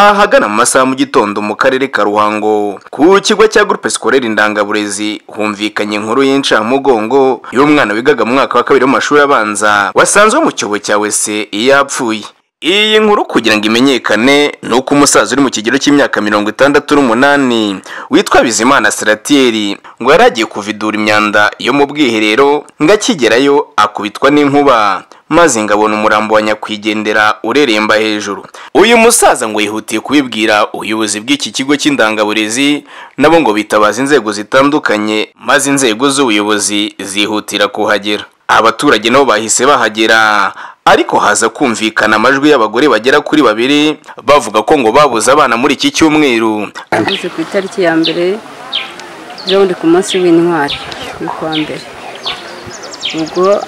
ahagana mu masaha mu gitondo mu karere ka ruhango. Ku kigo cya groupe scolaire indangaburezi humvikanye inkuru y'incamugongo y'umwana wigaga mu mwaka wa kabiri w'amashuri abanza wasanzwe mu cyobo cya wese yapfuye. Iyi nkuru kugira ngo imenyekane ni uko umusaza uri mu kigero cy'imyaka mirongo itandatu n'umunani witwa bizimana seratieri ngo yari agiye kuvidura imyanda yo mu bwiherero ngo akigerayo akubitwa n'inkuba. Maze ngo abona umurambo wa nyakwigendera ureremba hejuru. Uyu musaza ngo yihutiye kubibwira ubuyobozi bw'iki kigo cy'indangaburezi nabo ngo bitabaza inzego zitandukanye maze inzego z'ubuyobozi zihutira kuhagera. Abaturage nabo bahise bahagera ariko haza kumvikana amajwi y'abagore bagera kuri babiri bavuga ko ngo babuze abana muri iki cyumweru. Yavuze ku itariki ya mbere ejobundi ku munsi w'intwari ni kuwa mbere. Ubwo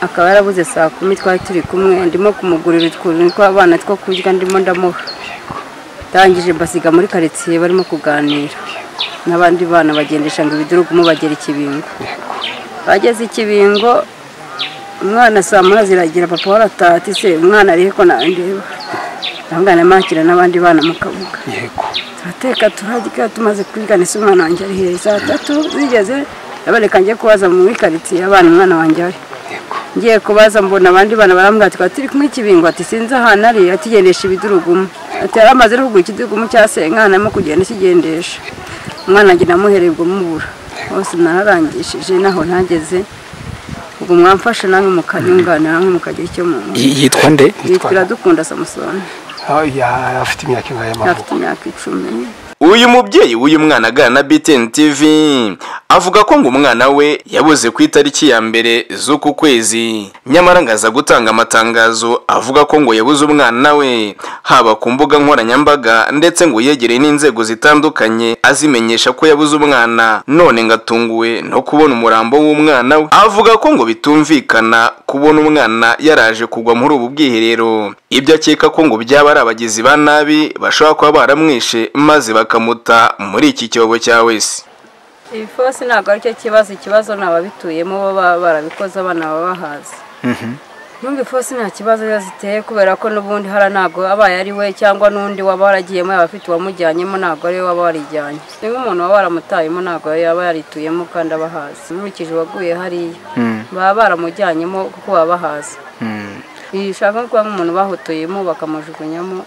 akaba yarabuze saa kumi twari turi kumwe. Ndimo kumugurira utuntu tw'abana two kurya ndimo ndamuha. Ndangije mbasiga muri karitsiye barimo kuganira. N'abandi bana bagendesha ngo ibidurugumu bagera ikibingo bageze ikibingo umwana saa moya ziragira papa warataha ati se umwana arihe ko nandeba? Ndabona makira n'abandi bana mu kabuga. Turateka turarya tumaze kwigana ese umwana wanjye ari hehe saa tatu zigeze ndabareka njye kubaza muri karitsiye abana umwana wanjye ari ngiye kubaza mbona abandi bana barambwira ati turi kumwe ikibingo? Ati sinzi ahantu ari. Atigendesha ibidurugumu ati yari amaze no kugura ikidurugumu cya se umwana arimo kugenda akigendesha umwana njye namuhereye ubwo mubura hose nararangishije naho ntageze ubwo mwamfashe namwe mukanyunganira namwe mukagira icyo mu yitwa nde? Yitwa iradukunda samusoni. Afite imyaka ingahe afite imyaka icumi. Uyu mubyeyi w'uyu mwana aganira na BTN TV avuga ko ngo umwana we yabuze ku itariki ya mbere z'uku kwezi. Nyamara ngo aza gutanga amatangazo avuga ko ngo yabuze umwana we. Haba ku mbuga nkoranyambaga ndetse ngo yegereye n'inzego zitandukanye azimenyesha ko yabuze umwana. None ngo atunguwe no kubona umurambo w'umwana we. Avuga ko ngo bitumvikana kubona umwana yaraje kugwa muri ubu bwiherero. Ibyo akeka ko ngo byaba ari abagizi ba nabi bashobora kuba baramwishe maze bakamuta muri iki cyobo cya wese. Ibifosi ntabwo ari cyo kibazo ikibazo ni ababituyemo bo baba barabikoze abana baba bahazi numva ifosi nta kibazo iyo ziteye kubera ko n'ubundi hari ntabwo abaye ari we cyangwa n'undi waba waragiyemo yaba afite uwamujyanyemo ntabwo ari we waba warijyanye. Ni nk'umuntu waba waramutayemo ntabwo yaba yarituyemo kandi aba ahazi nkurikije uwaguye hariya. Baba baramujyanyemo kuko baba bahazi bishaka kuba nk'umuntu bahutuyemo bakamujugunyamo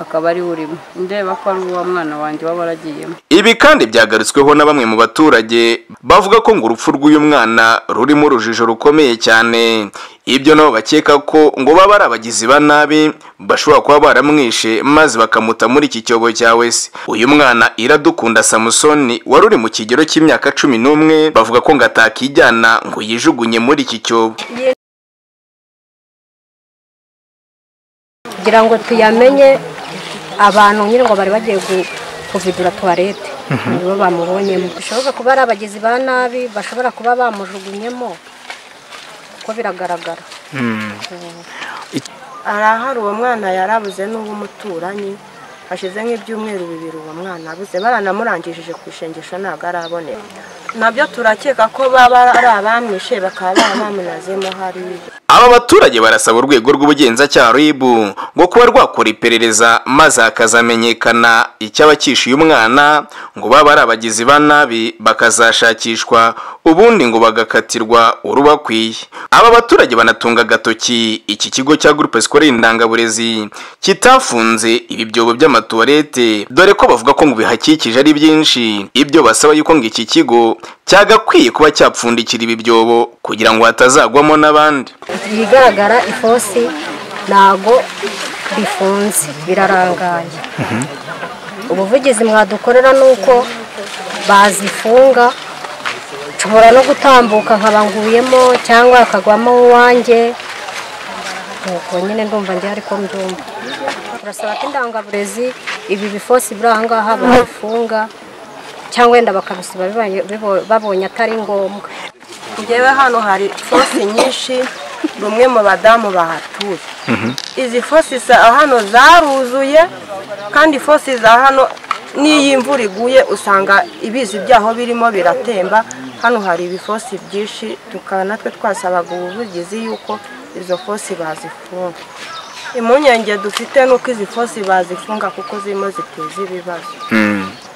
akaba ari urimo. Ndeba ko ari uwa mwana wanjye waba waragiyemo. Ibi kandi byagarutsweho na bamwe mu baturage bavuga ko ngo urupfu rw'uyu mwana rurimo urujijo rukomeye cyane. Ibyo nabo bakeka ko ngo baba ari abagizi ba nabi bashobora kuba baramwishe maze bakamuta muri iki cyobo cya wese. Uyu mwana iradukunda samusoni wari uri mu kigero cy'imyaka cumi n'umwe bavuga ko ngo atakijyana ngo yijugunye muri iki cyobo. Kugira ngo tuyamenye abantu nyine ngo bari bagiye kuvidura tuwarete nibo bamubonyemo bishoboka kuba ari abagizi ba nabi bashobora kuba bamujugunyemo. Kuko biragaragara. Arahari uwo mwana yarabuze n'uw'umuturanyi hashize nk'ibyumweru bibiri uwo mwana abuze. Baranamurangishije ku ishengesho ntabwo araboneka. Na byo turakeka ko baba ari abamwishe bakaba baramunazemo hariya. Aba baturage barasaba urwego rw'ubugenzacyaha RIB ngo kuba rwakora iperereza maze hakazamenyekana icy'abakishyuye umwana ngo baba ari abagizi ba nabi bakazashakishwa ubundi ngo bagakatirwa urubakwiye. Aba baturage banatunga agatoki iki kigo cya groupe scolaire indangaburezi kitafunze ibi byobo by'amatuwarete dore ko bavuga ko ngo bihakikije ari byinshi. Ibyo basaba yuko ngo iki kigo cyagakwiye kuba cyapfundikira ibi byobo kugira ngo hatazagwamo n'abandi. Ibigaragara ifosi ntago bifunze birarangaye. Ubuvugizi mwadukorera ni uko bazifunga nshobora no gutambuka nkaba nguyemo cyangwa hakagwamo uwanjye. Nuko nyine ndumva njye ariko mbyumva. Turasaba ko indangaburezi ibi bifosi biri aha ngaha babifunga. Cyangwa wenda bakabisiba babonye atari ngombwa. Ngewe hano hari fosi nyinshi rumwe mu badamu bahatuye. Izi fosi za hano zaruzuye kandi fosi za hano n'iyo imvura iguye usanga ibizi byaho birimo biratemba. Hano hari ibifosi byinshi tukaba natwe twasabaga ubuvugizi yuko izo fosi bazifunga. Impungenge dufite ni uko izi fosi bazifunga kuko zirimo ziteza ibibazo.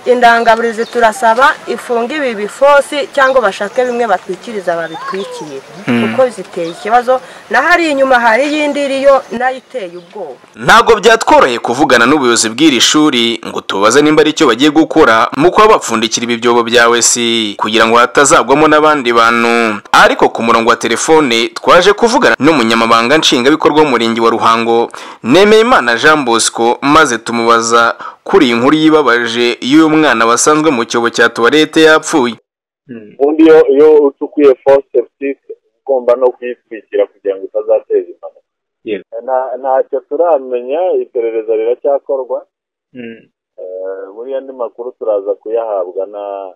Indangaburizi turasaba ifunga ibi bifosi cyangwa bashake bimwe batwikiriza babitwikire kuko ziteye ikibazo. Na hari inyuma hari iyindi iriyo na yo iteye ubwoba. Ntabwo byatworoheye kuvugana n'ubuyobozi bw'iri shuri ngo tubaze nimba ari icyo bagiye gukora mu kuba bapfundikira ibi byobo bya wesi kugira ngo hatazagwamo n'abandi bantu. Ariko ku murongo wa telefone twaje kuvugana n'umunyamabanga nshingwabikorwa w'umurenge wa ruhango nemeyimana jean bosco maze tumubaza kuri iyi nkuru yibabaje y'uyu mwana wasanzwe mu cyobo cya tuwarete yapfuye. Ubundi iyo ucukuye fositike ugomba no kuyitwikira kugira ngo utazateza impanuka. Nta- ntacyo turamenya iperereza riracyakorwa. Eh, muri andi makuru turaza kuyahabwa na-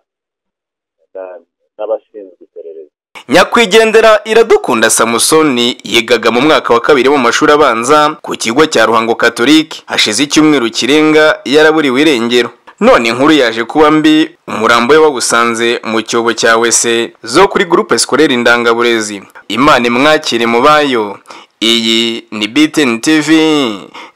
na- n'abashinzwe iperereza. Nyakwigendera iradukunda samusoni yigaga mu mwaka wa kabiri mu mashuri abanza ku kigo cya ruhango katolike hashize icyumweru kirenga yaraburiwe irengero. None inkuru yaje kuba mbi umurambo we wawusanze mu cyobo cya wese zo kuri gurupe sikorera indangaburezi imana imwakire mu bayo. Iyi ni BTN TV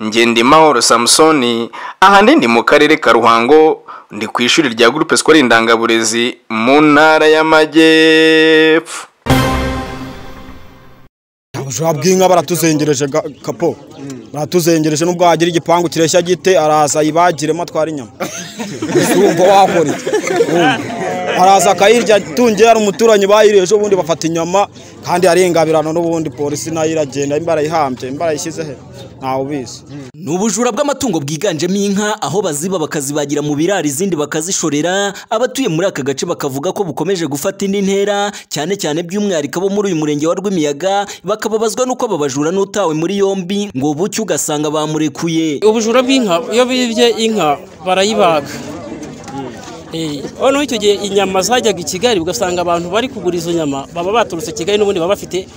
Ngendimahoro Samsoni ahandi ndi mu karere ka Ruhango ndi ku ishuri rya Groupe Scolaire Indangaburezi mu ntara y'Amajyepfo ubujura bw'inka baratuzengereje kapo? Baratuzengereje nubwo wagira igipangu kireshya gite araza ayibagiremo atwara inyama. Wumva Wumva. Araza akayirya atungiye ari umuturanyi bayiriye ejo bundi bafata inyama kandi ari ingabirano n'ubundi polisi na yo iragenda imba arayihambye imba arayishyize he? Ntawe ubizi. Ni ubujura bw'amatungo bwiganjemo inka aho baziba bakazibagira mu biraro izindi bakazishorera abatuye muri aka gace bakavuga ko bukomeje gufata indi ntera cyane cyane by'umwihariko abo muri uyu murenge wa Rwimiyaga bakababazwa n'uko aba bajura n'utawe muri yombi ngo bucye ugasanga bamurekuye. Ubujura bw'inka iyo bibye inka barayibaga. Noneho icyo gihe inyama zajyaga i kigali ugasanga abantu bari kugura izo nyama baba baturutse kigali n'ubundi baba bafite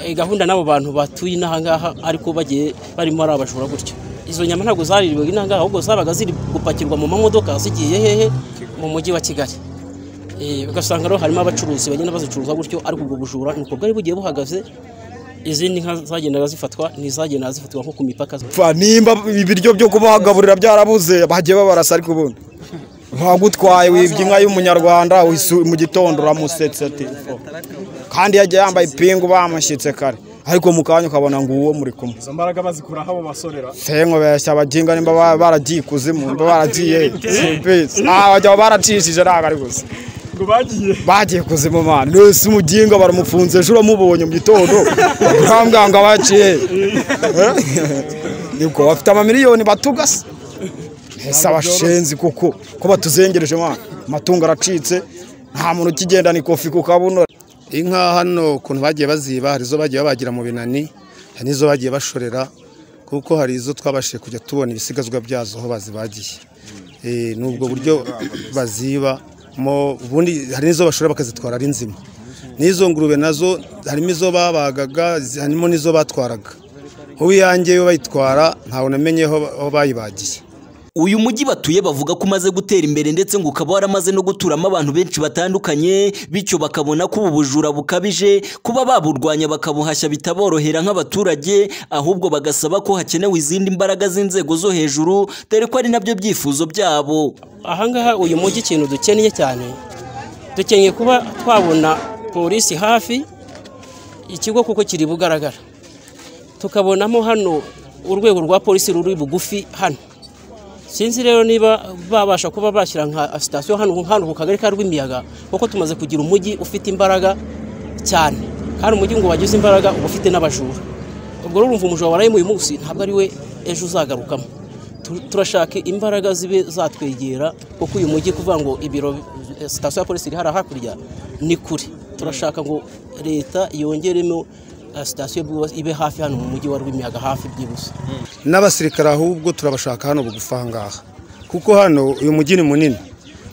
eh, gahunda n'abo bantu batuye inaha ngaha ariko bagiye barimo ari abajura gutyo. Izo nyama ntabwo zaririwe inaha ngaha ahubwo zabaga ziri gupakirwa mu mamodoka zigiye hehe mu mujyi wa kigali. Eh, ugasanga rero harimo abacuruzi bagenda bazicuruza gutyo ariko ubwo bujura ni uko bwari bugiye buhagaze izindi nka zagendaga zifatwa ntizagendaga zifatwa nko ku mipaka. Nimba ibiryo byo kubagaburira byarabuze bagiye babarasa ariko ubundi. Wagutwaye wibye inka y'umunyarwanda mu gitondo uramusetse ati kandi yagiye yambaye ipingu bamushyitse kare. Ariko mu kanya ukabona ngo uwo muri kumwe. Izo mbaraga bazikuraho abo basorera sengo beshya abajinga nimba ba- baragiye ikuzimu nimba baragiye nta bajya baracishije ntabwo ari gusa. Ngo bagiye. Bagiye kuzimu mani nese umuginga baramufunze ejo uramubonye mu gitondo. Urambwira ngo abaciye ni bwo bafite amamiliyoni batugase ese abashenzi kuko ko batuzengereje amatungo aracitse nta muntu ukigendana ikofi ku kabuno. Inka hano ukuntu bagiye baziba hari izo bagiye babagira mu binani hari n'izo bagiye bashorera kuko hari izo twabashije kujya tubona ibisigazwa byazo aho bazibagiye. Eh, ni ubwo buryo baziba mo ubundi hari n'izo bashorera bakazitwara ari nzima. N'izo ngurube na zo harimo izo babagaga harimo n'izo batwaraga. Ubu iyanjye yo bayitwara ntawe namenye aho aho bayibagiye. Uyu mujyi batuye bavuga ko umaze gutera imbere ndetse ngo ukaba waramaze no guturamo abantu benshi batandukanye bityo bakabona ko ubu bujura bukabije kuba baburwanya bakabuhashya bitaborohera nk'abaturage ahubwo bagasaba ko hakenewe izindi mbaraga z'inzego zo hejuru dore ko ari na byo byifuzo byabo. Ahangaha uyu mujyi ikintu dukeneye cyane dukeneye kuba twabona polisi hafi ikigo kuko kiri bugaragara. Tukabonamo hano urwego rwa polisi ruri bugufi hano. Sinzi rero niba babasha kuba bashyira nka sitasiyo hano hano ku kagari ka rw'imiyaga kuko tumaze kugira umujyi ufite imbaraga cyane. Kandi umujyi ngo wagize imbaraga uba ufite n'abajura. Ubwo rero urumva umujura warayemo uyu munsi ntabwo ari we ejo uzagarukamo. Tu- turashaka imbaraga zibe zatwegera kuko uyu mujyi kuvuga ngo ibiro eh, sitasiyo ya polisi iri hariya hakurya ni kure. Turashaka ngo leta yongeremo sitasiyo bwubatse ibe hafi hano mu mujyi wa rw'imiyaga hafi byibuze. N'abasirikare ahubwo turabashaka hano bugufi kuko hano uyu mujyi ni munini.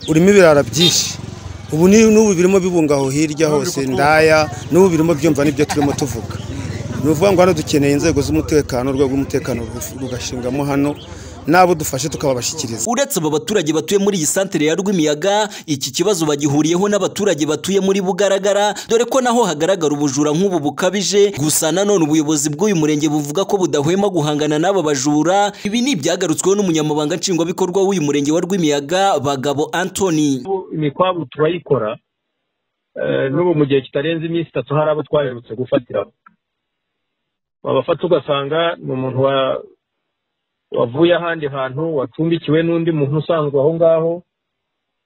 Urimo ibirara byinshi. Ubu ni- n'ubu birimo bibunga aho hirya hose ndaya n'ubu birimo byumva n'ibyo turimo tuvuga. Ni ukuvuga ngo hano dukeneye inzego z'umutekano urwego rw'umutekano rugashingamo hano. N'abo dufashe tukababashyikiriza. Uretse aba baturage batuye muri iyi santere ya rwimiyaga iki kibazo bagihuriyeho n'abaturage batuye muri bugaragara dore ko naho hagaragara ubujura nk'ubu bukabije. Gusa nanone ubuyobozi bw'uyu murenge buvuga ko budahwema guhangana n'aba bajura. Ibi ni ibyagarutsweho n'umunyamabanga nshingwabikorwa w'uyu murenge wa rwimiyaga bagabo antoni imikwabu turayikora eh, n'ubu mu gihe kitarenze iminsi itatu hari abo twaherutse gufatiraho. Wabafata ugasanga ni umuntu wa- wavuye ahandi hantu wacumbikiwe n'undi muntu usanzwe aho ngaho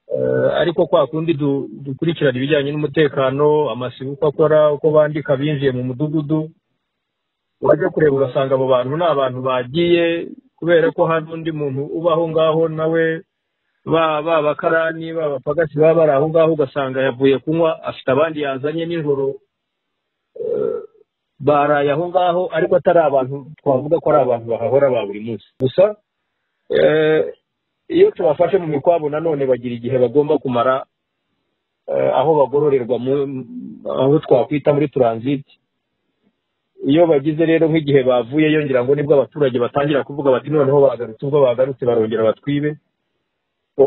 Eh, ariko kwa kundi du- dukurikirana ibijyanye n'umutekano amasibo uko akora uko bandika binjiye mu mudugudu wajya kureba ugasanga abo bantu ni abantu bagiye kubera ko hari undi muntu uba aho ngaho nawe ba ba bakarani ba bapagasi baba bari aho ngaho ugasanga yavuye kunywa afite abandi yazanye nijoro eh, baraye aho ngaho ariko atari abantu twavuga ko ari abantu bahahora ba buri munsi. Gusa eh, iyo tubafashe mu mikwabo nanone bagira igihe bagomba kumara eh, aho bagororerwa aho twakwita muri transit iyo bagize rero nk'igihe bavuye yongera ngo ni bwo abaturage batangira kuvuga bati noneho bagarutse ubwo bagarutse barongera batwibe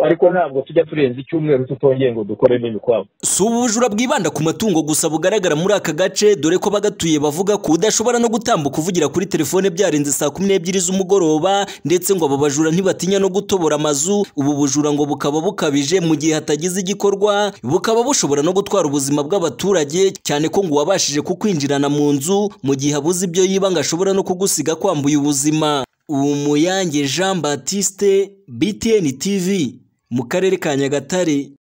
ariko ntabwo tujya turenza icyumweru tutongeye ngo dukoremo imikwabo si ubu bujura bwibanda ku matungo gusa bugaragara muri aka gace dore ko abagatuye bavuga ko udashobora no gutambuka uvugira kuri telefone byarenze saa kumi n'ebyiri z'umugoroba ndetse ngo aba bajura ntibatinya no gutobora amazu. Ubu bujura ngo bukaba bukabije mu gihe hatagize igikorwa bukaba bushobora no gutwara ubuzima bw'abaturage cyane ko ngo uwabashije kukwinjirana mu nzu mu gihe abuze ibyo yiba ngo ashobora no kugusiga kwambuye ubuzima. Umuyange jean batiste btn tv mu karere ka nyagatare.